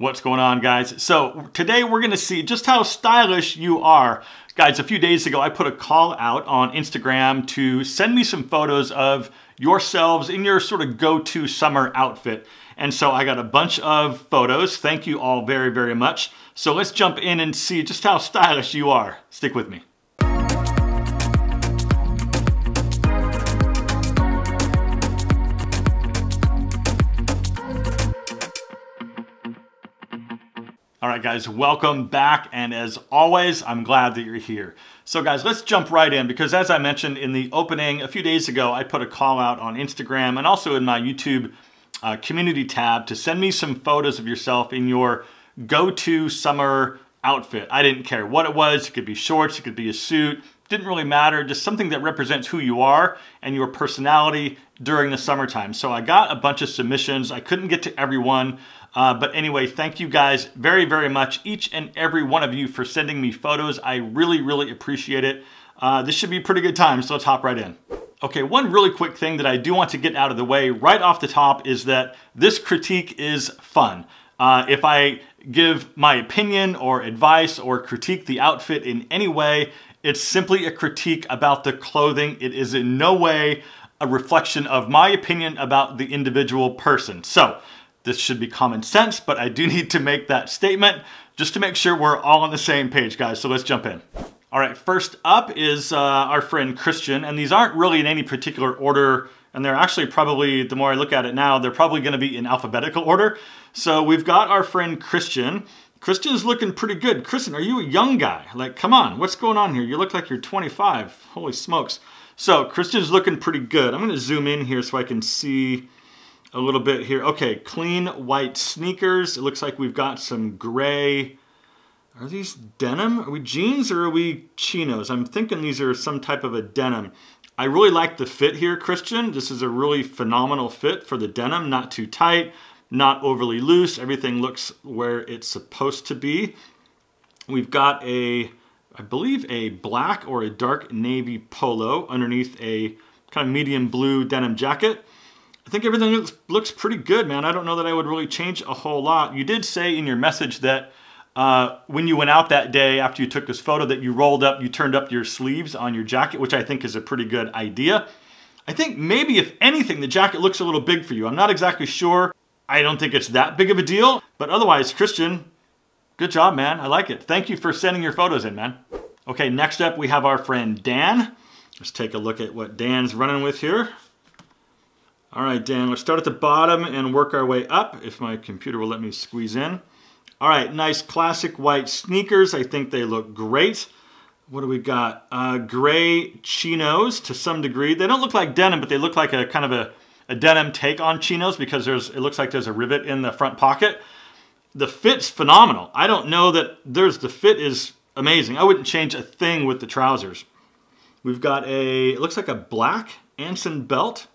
What's going on guys? So today we're gonna see just how stylish you are. Guys, a few days ago I put a call out on Instagram to send me some photos of yourselves in your sort of go-to summer outfit. And so I got a bunch of photos. Thank you all very, very much. So let's jump in and see just how stylish you are. Stick with me. All right, guys, welcome back. And as always, I'm glad that you're here. So guys, let's jump right in because as I mentioned in the opening a few days ago, I put a call out on Instagram and also in my YouTube uh, community tab to send me some photos of yourself in your go-to summer outfit. I didn't care what it was. It could be shorts, it could be a suit, didn't really matter, just something that represents who you are and your personality during the summertime. So I got a bunch of submissions. I couldn't get to everyone. Uh, but anyway, thank you guys very, very much, each and every one of you for sending me photos. I really, really appreciate it. Uh, this should be a pretty good time, so let's hop right in. Okay, one really quick thing that I do want to get out of the way right off the top is that this critique is fun. Uh, if I give my opinion or advice or critique the outfit in any way, it's simply a critique about the clothing. It is in no way a reflection of my opinion about the individual person. So this should be common sense, but I do need to make that statement just to make sure we're all on the same page, guys. So let's jump in. All right, first up is uh, our friend Christian, and these aren't really in any particular order, and they're actually probably, the more I look at it now, they're probably gonna be in alphabetical order. So we've got our friend Christian. Christian's looking pretty good. Christian, are you a young guy? Like, come on, what's going on here? You look like you're 25, holy smokes. So Christian's looking pretty good. I'm gonna zoom in here so I can see a little bit here. Okay, clean white sneakers. It looks like we've got some gray. Are these denim? Are we jeans or are we chinos? I'm thinking these are some type of a denim. I really like the fit here, Christian. This is a really phenomenal fit for the denim. Not too tight, not overly loose. Everything looks where it's supposed to be. We've got a I believe a black or a dark navy polo underneath a kind of medium blue denim jacket. I think everything looks, pretty good, man. I don't know that I would really change a whole lot. You did say in your message that uh, when you went out that day after you took this photo that you rolled up, you turned up your sleeves on your jacket, which I think is a pretty good idea. I think maybe if anything, the jacket looks a little big for you. I'm not exactly sure. I don't think it's that big of a deal, but otherwise, Christian, Good job, man. I like it. Thank you for sending your photos in, man. Okay, next up we have our friend Dan. Let's take a look at what Dan's running with here. All right, Dan, let's start at the bottom and work our way up, if my computer will let me squeeze in. All right, nice classic white sneakers. I think they look great. What do we got? Uh, gray chinos to some degree. They don't look like denim, but they look like a kind of a, a denim take on chinos because there's it looks like there's a rivet in the front pocket the fit's phenomenal. I don't know that there's the fit is amazing. I wouldn't change a thing with the trousers. We've got a, it looks like a black Anson belt.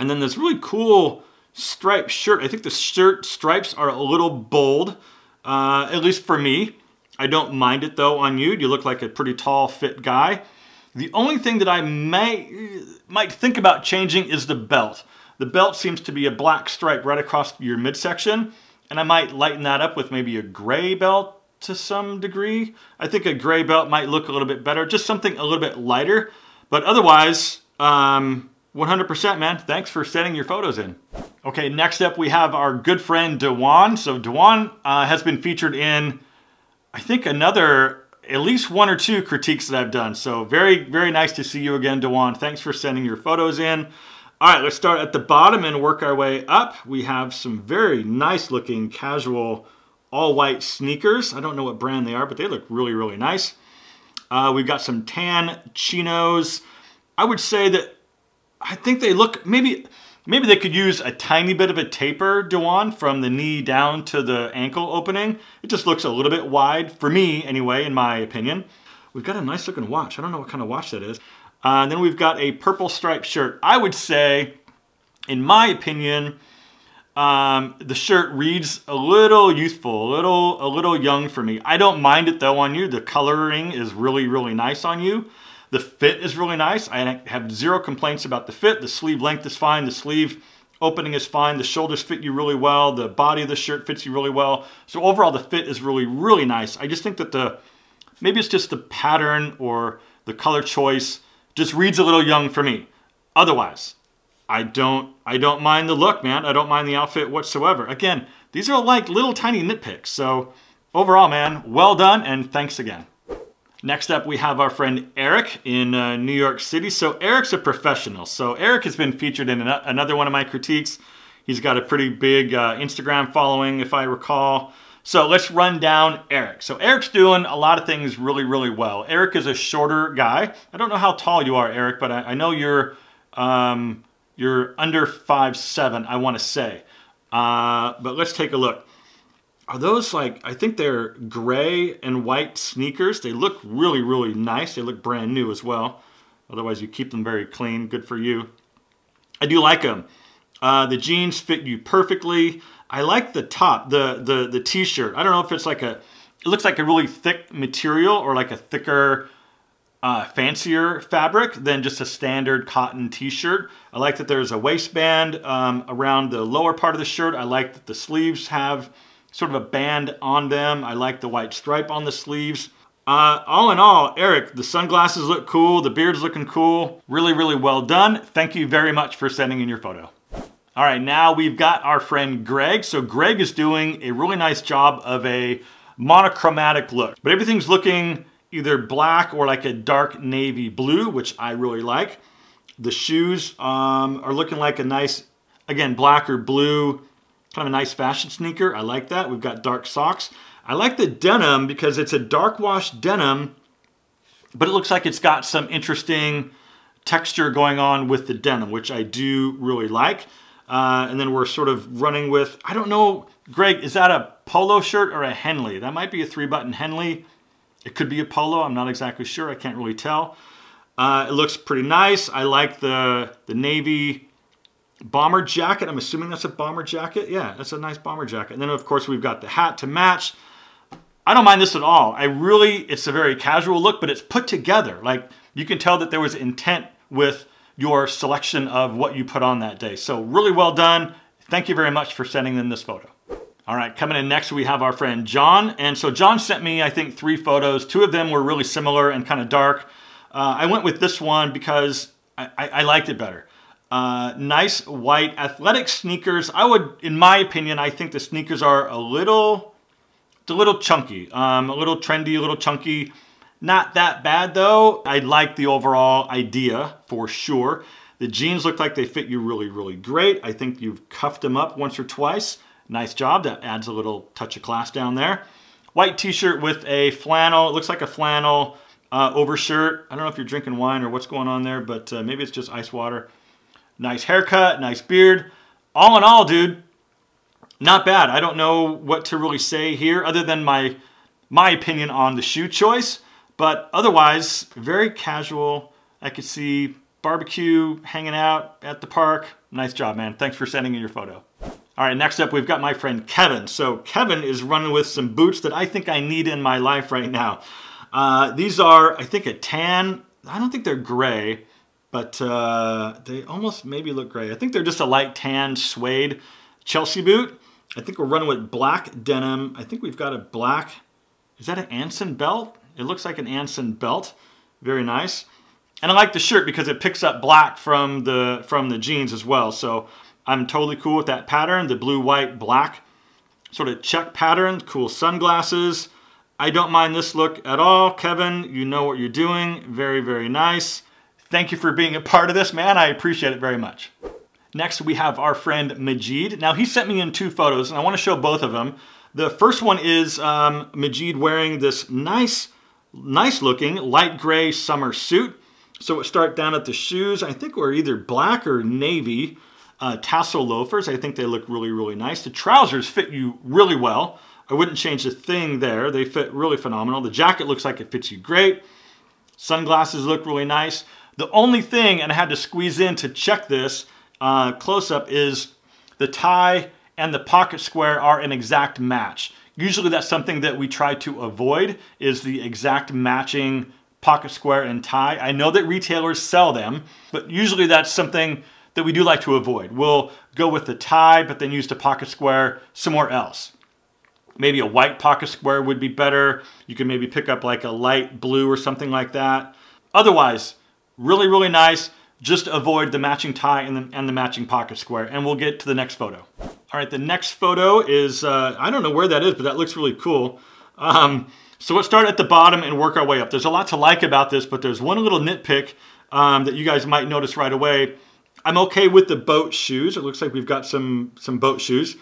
And then this really cool striped shirt. I think the shirt stripes are a little bold, uh, at least for me. I don't mind it though on you. You look like a pretty tall, fit guy. The only thing that I may might think about changing is the belt. The belt seems to be a black stripe right across your midsection. And I might lighten that up with maybe a gray belt to some degree. I think a gray belt might look a little bit better, just something a little bit lighter. But otherwise, um, 100% man, thanks for sending your photos in. Okay, next up we have our good friend Dewan. So Dewan uh, has been featured in, I think another, at least one or two critiques that I've done. So very, very nice to see you again, Dewan. Thanks for sending your photos in. All right, let's start at the bottom and work our way up. We have some very nice looking casual all white sneakers. I don't know what brand they are, but they look really, really nice. Uh, we've got some tan chinos. I would say that I think they look, maybe maybe they could use a tiny bit of a taper, Dewan, from the knee down to the ankle opening. It just looks a little bit wide, for me anyway, in my opinion. We've got a nice looking watch. I don't know what kind of watch that is. Uh, then we've got a purple striped shirt. I would say, in my opinion, um, the shirt reads a little youthful, a little, a little young for me. I don't mind it though on you. The coloring is really, really nice on you. The fit is really nice. I have zero complaints about the fit. The sleeve length is fine. The sleeve opening is fine. The shoulders fit you really well. The body of the shirt fits you really well. So overall, the fit is really, really nice. I just think that the, maybe it's just the pattern or the color choice just reads a little young for me. Otherwise, I don't, I don't mind the look, man. I don't mind the outfit whatsoever. Again, these are like little tiny nitpicks. So overall, man, well done and thanks again. Next up, we have our friend Eric in uh, New York City. So Eric's a professional. So Eric has been featured in an another one of my critiques. He's got a pretty big uh, Instagram following, if I recall. So let's run down Eric. So Eric's doing a lot of things really, really well. Eric is a shorter guy. I don't know how tall you are, Eric, but I, I know you're um, you're under five seven. I want to say. Uh, but let's take a look are those like, I think they're gray and white sneakers. They look really, really nice. They look brand new as well. Otherwise, you keep them very clean. Good for you. I do like them. Uh, the jeans fit you perfectly. I like the top, the the the t-shirt. I don't know if it's like a, it looks like a really thick material or like a thicker, uh, fancier fabric than just a standard cotton t-shirt. I like that there's a waistband um, around the lower part of the shirt. I like that the sleeves have sort of a band on them. I like the white stripe on the sleeves. Uh, all in all, Eric, the sunglasses look cool. The beard's looking cool. Really, really well done. Thank you very much for sending in your photo. All right, now we've got our friend Greg. So Greg is doing a really nice job of a monochromatic look, but everything's looking either black or like a dark navy blue, which I really like. The shoes um, are looking like a nice, again, black or blue Kind of a nice fashion sneaker. I like that. We've got dark socks. I like the denim because it's a dark wash denim, but it looks like it's got some interesting texture going on with the denim, which I do really like. Uh, and then we're sort of running with, I don't know, Greg, is that a polo shirt or a Henley? That might be a three button Henley. It could be a polo. I'm not exactly sure. I can't really tell. Uh, it looks pretty nice. I like the, the navy bomber jacket. I'm assuming that's a bomber jacket. Yeah, that's a nice bomber jacket. And then of course we've got the hat to match. I don't mind this at all. I really, it's a very casual look, but it's put together. Like you can tell that there was intent with your selection of what you put on that day. So really well done. Thank you very much for sending in this photo. All right, coming in next, we have our friend John. And so John sent me, I think, three photos. Two of them were really similar and kind of dark. Uh, I went with this one because I, I, I liked it better. Uh, nice white athletic sneakers. I would, in my opinion, I think the sneakers are a little, a little chunky, um, a little trendy, a little chunky. Not that bad though. I like the overall idea for sure. The jeans look like they fit you really, really great. I think you've cuffed them up once or twice. Nice job. That adds a little touch of class down there. White t-shirt with a flannel. It looks like a flannel uh, overshirt. I don't know if you're drinking wine or what's going on there, but uh, maybe it's just ice water. Nice haircut, nice beard. All in all, dude, not bad. I don't know what to really say here other than my my opinion on the shoe choice, but otherwise, very casual. I could see barbecue, hanging out at the park. Nice job, man. Thanks for sending in your photo. All right, next up, we've got my friend Kevin. So Kevin is running with some boots that I think I need in my life right now. Uh, these are, I think, a tan. I don't think they're gray but uh, they almost maybe look gray. I think they're just a light tan suede Chelsea boot. I think we're running with black denim. I think we've got a black, is that an Anson belt? It looks like an Anson belt. Very nice. And I like the shirt because it picks up black from the from the jeans as well. So I'm totally cool with that pattern, the blue, white, black sort of check pattern, cool sunglasses. I don't mind this look at all. Kevin, you know what you're doing. Very, very nice. Thank you for being a part of this, man. I appreciate it very much. Next, we have our friend Majid. Now, he sent me in two photos, and I want to show both of them. The first one is um, Majid wearing this nice, nice looking light gray summer suit. So we start down at the shoes. I think we're either black or navy uh, tassel loafers. I think they look really, really nice. The trousers fit you really well. I wouldn't change a thing there. They fit really phenomenal. The jacket looks like it fits you great. Sunglasses look really nice. The only thing, and I had to squeeze in to check this uh, close up, is the tie and the pocket square are an exact match. Usually that's something that we try to avoid is the exact matching pocket square and tie. I know that retailers sell them, but usually that's something that we do like to avoid. We'll go with the tie, but then use the pocket square somewhere else. Maybe a white pocket square would be better. You can maybe pick up like a light blue or something like that. Otherwise, really, really nice. Just avoid the matching tie and the, and the matching pocket square. And we'll get to the next photo. All right, the next photo is, uh, I don't know where that is, but that looks really cool. Um, so let's start at the bottom and work our way up. There's a lot to like about this, but there's one little nitpick um, that you guys might notice right away. I'm okay with the boat shoes. It looks like we've got some, some boat shoes,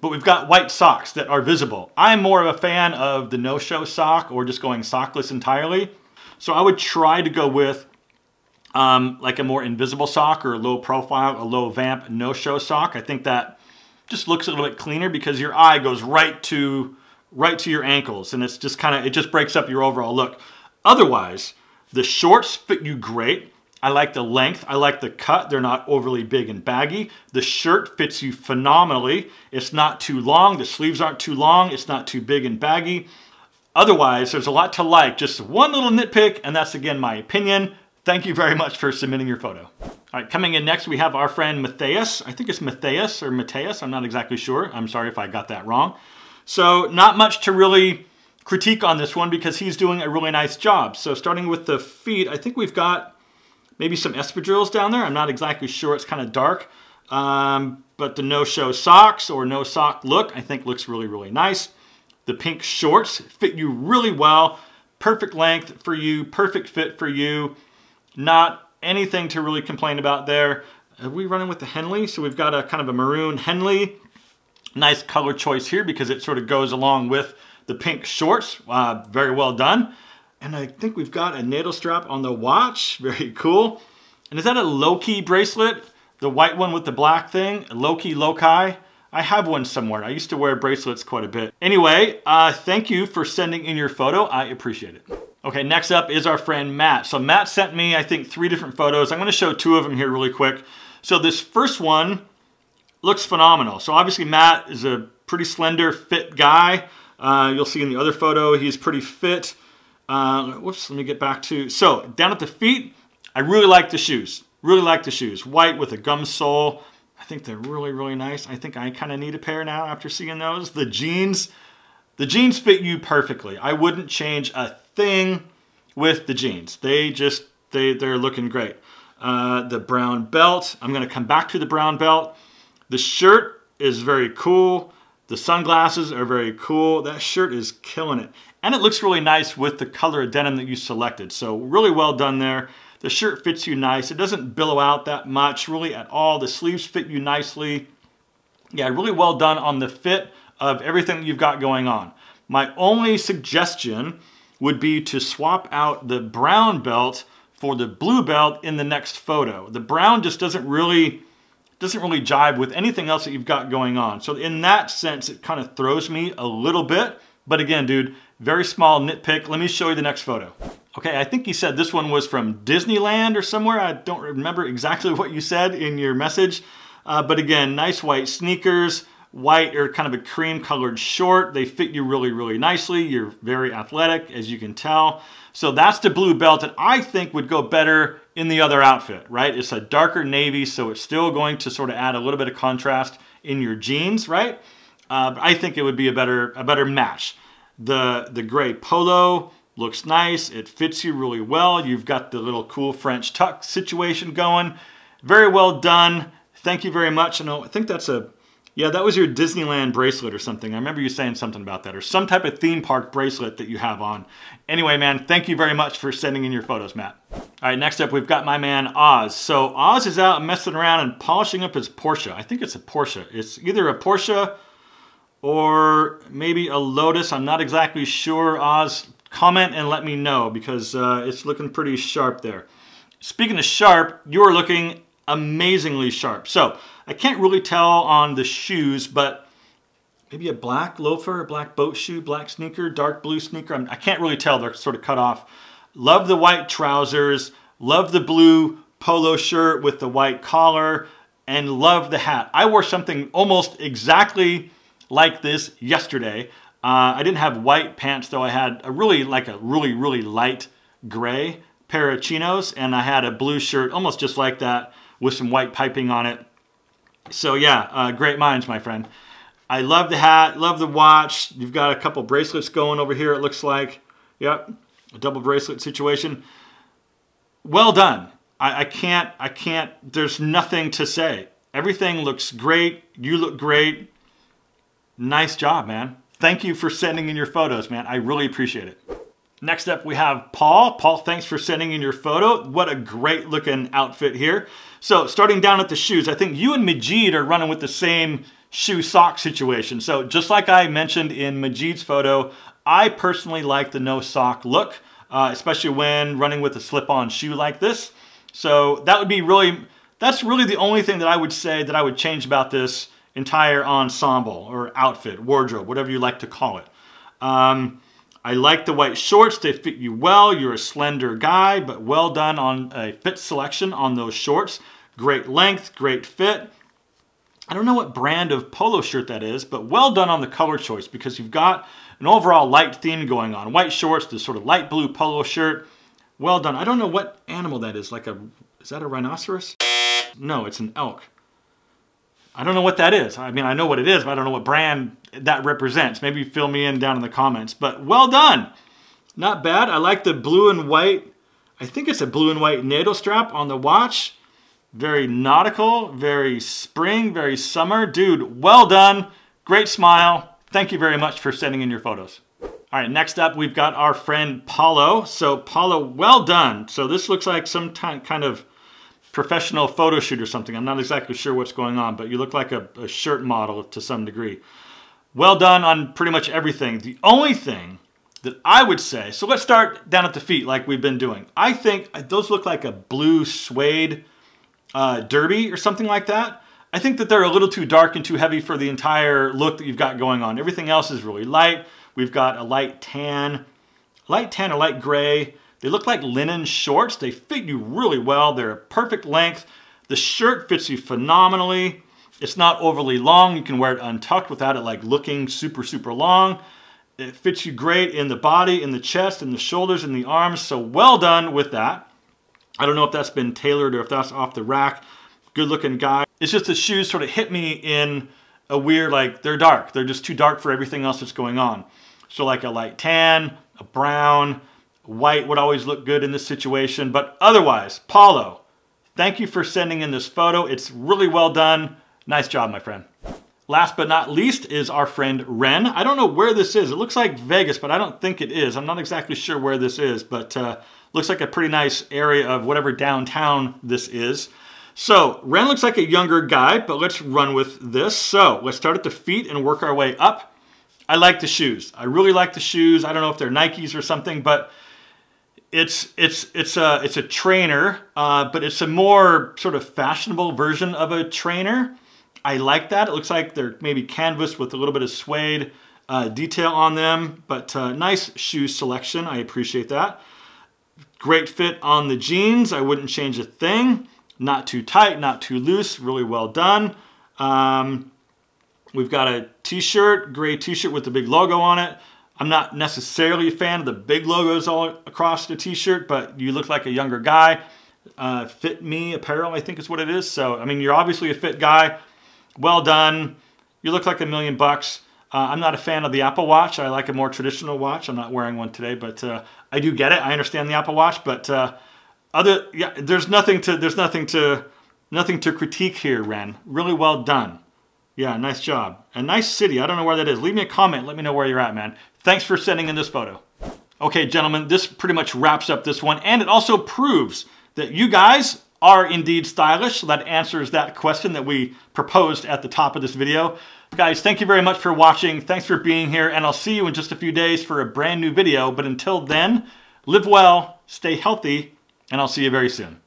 but we've got white socks that are visible. I'm more of a fan of the no-show sock or just going sockless entirely. So I would try to go with um, like a more invisible sock or a low profile, a low vamp, no-show sock. I think that just looks a little bit cleaner because your eye goes right to right to your ankles and it's just kind of, it just breaks up your overall look. Otherwise, the shorts fit you great. I like the length. I like the cut. They're not overly big and baggy. The shirt fits you phenomenally. It's not too long. The sleeves aren't too long. It's not too big and baggy. Otherwise, there's a lot to like. Just one little nitpick, and that's again my opinion. Thank you very much for submitting your photo. All right, coming in next, we have our friend Matthias. I think it's Matthias or Matthias. I'm not exactly sure. I'm sorry if I got that wrong. So not much to really critique on this one because he's doing a really nice job. So starting with the feet, I think we've got maybe some espadrilles down there. I'm not exactly sure. It's kind of dark. Um, but the no-show socks or no sock look, I think looks really, really nice. The pink shorts fit you really well. Perfect length for you, perfect fit for you. Not anything to really complain about there. Are we running with the Henley? So we've got a kind of a maroon Henley. Nice color choice here because it sort of goes along with the pink shorts. Uh, very well done. And I think we've got a NATO strap on the watch. Very cool. And is that a Loki bracelet? The white one with the black thing? Loki Loci? I have one somewhere. I used to wear bracelets quite a bit. Anyway, uh, thank you for sending in your photo. I appreciate it. Okay, next up is our friend Matt. So Matt sent me, I think, three different photos. I'm gonna show two of them here really quick. So this first one looks phenomenal. So obviously Matt is a pretty slender, fit guy. Uh, you'll see in the other photo, he's pretty fit. Uh, whoops, let me get back to, so down at the feet, I really like the shoes. Really like the shoes. White with a gum sole. I think they're really, really nice. I think I kind of need a pair now after seeing those. The jeans, the jeans fit you perfectly. I wouldn't change a thing with the jeans. They just, they, they're looking great. Uh, the brown belt, I'm gonna come back to the brown belt. The shirt is very cool. The sunglasses are very cool. That shirt is killing it. And it looks really nice with the color of denim that you selected. So really well done there. The shirt fits you nice. It doesn't billow out that much really at all. The sleeves fit you nicely. Yeah, really well done on the fit of everything you've got going on. My only suggestion would be to swap out the brown belt for the blue belt in the next photo. The brown just doesn't really doesn't really jive with anything else that you've got going on. So in that sense, it kind of throws me a little bit. But again, dude, very small nitpick. Let me show you the next photo. Okay, I think you said this one was from Disneyland or somewhere. I don't remember exactly what you said in your message. Uh, but again, nice white sneakers, white or kind of a cream colored short. They fit you really, really nicely. You're very athletic, as you can tell. So that's the blue belt that I think would go better in the other outfit, right? It's a darker navy, so it's still going to sort of add a little bit of contrast in your jeans, right? Uh, but I think it would be a better a better match. The the gray polo looks nice. It fits you really well. You've got the little cool French tuck situation going. Very well done. Thank you very much. And I think that's a yeah, that was your Disneyland bracelet or something. I remember you saying something about that, or some type of theme park bracelet that you have on. Anyway, man, thank you very much for sending in your photos, Matt. All right, next up, we've got my man Oz. So Oz is out messing around and polishing up his Porsche. I think it's a Porsche. It's either a Porsche or maybe a Lotus. I'm not exactly sure. Oz, comment and let me know because uh, it's looking pretty sharp there. Speaking of sharp, you are looking amazingly sharp. So I can't really tell on the shoes, but maybe a black loafer, a black boat shoe, black sneaker, dark blue sneaker. I can't really tell. They're sort of cut off. Love the white trousers. Love the blue polo shirt with the white collar and love the hat. I wore something almost exactly like this yesterday. Uh, I didn't have white pants though. I had a really like a really, really light gray pair of chinos and I had a blue shirt almost just like that with some white piping on it. So yeah, uh, great minds, my friend. I love the hat, love the watch. You've got a couple bracelets going over here, it looks like. Yep, a double bracelet situation. Well done. I, I can't, I can't, there's nothing to say. Everything looks great. You look great. Nice job, man. Thank you for sending in your photos, man. I really appreciate it. Next up, we have Paul. Paul, thanks for sending in your photo. What a great looking outfit here. So starting down at the shoes, I think you and Majid are running with the same shoe sock situation. So just like I mentioned in Majid's photo, I personally like the no sock look, uh, especially when running with a slip-on shoe like this. So that would be really, that's really the only thing that I would say that I would change about this entire ensemble or outfit, wardrobe, whatever you like to call it. Um, I like the white shorts. They fit you well. You're a slender guy, but well done on a fit selection on those shorts. Great length, great fit. I don't know what brand of polo shirt that is, but well done on the color choice because you've got an overall light theme going on. White shorts, this sort of light blue polo shirt. Well done. I don't know what animal that is. Like a, is that a rhinoceros? No, it's an elk. I don't know what that is. I mean, I know what it is, but I don't know what brand that represents. Maybe fill me in down in the comments. But well done. Not bad. I like the blue and white. I think it's a blue and white NATO strap on the watch. Very nautical, very spring, very summer. Dude, well done. Great smile. Thank you very much for sending in your photos. All right, next up, we've got our friend Paulo. So Paulo, well done. So this looks like some kind of professional photo shoot or something. I'm not exactly sure what's going on, but you look like a, a shirt model to some degree. Well done on pretty much everything. The only thing that I would say, so let's start down at the feet like we've been doing. I think those look like a blue suede uh, derby or something like that. I think that they're a little too dark and too heavy for the entire look that you've got going on. Everything else is really light. We've got a light tan, light tan or light gray. They look like linen shorts. They fit you really well. They're a perfect length. The shirt fits you phenomenally. It's not overly long. You can wear it untucked without it like looking super, super long. It fits you great in the body, in the chest, in the shoulders, in the arms. So well done with that. I don't know if that's been tailored or if that's off the rack. Good looking guy. It's just the shoes sort of hit me in a weird, like they're dark. They're just too dark for everything else that's going on. So like a light tan, a brown, white would always look good in this situation. But otherwise, Paulo, thank you for sending in this photo. It's really well done. Nice job, my friend. Last but not least is our friend Ren. I don't know where this is. It looks like Vegas, but I don't think it is. I'm not exactly sure where this is, but uh, looks like a pretty nice area of whatever downtown this is. So Ren looks like a younger guy, but let's run with this. So let's start at the feet and work our way up. I like the shoes. I really like the shoes. I don't know if they're Nikes or something, but it's it's it's a it's a trainer, uh, but it's a more sort of fashionable version of a trainer. I like that. It looks like they're maybe canvas with a little bit of suede uh, detail on them, but uh, nice shoe selection. I appreciate that. Great fit on the jeans. I wouldn't change a thing. Not too tight, not too loose. Really well done. Um, we've got a t-shirt, gray t-shirt with the big logo on it. I'm not necessarily a fan of the big logos all across the t-shirt, but you look like a younger guy. Uh, fit me apparel, I think is what it is. So, I mean, you're obviously a fit guy well done. You look like a million bucks. Uh, I'm not a fan of the Apple Watch. I like a more traditional watch. I'm not wearing one today, but uh, I do get it. I understand the Apple Watch, but uh, other yeah, there's nothing to there's nothing to nothing to critique here, Ren. Really well done. Yeah, nice job. A nice city. I don't know where that is. Leave me a comment. Let me know where you're at, man. Thanks for sending in this photo. Okay, gentlemen, this pretty much wraps up this one, and it also proves that you guys are indeed stylish. So that answers that question that we proposed at the top of this video. Guys, thank you very much for watching. Thanks for being here, and I'll see you in just a few days for a brand new video. But until then, live well, stay healthy, and I'll see you very soon.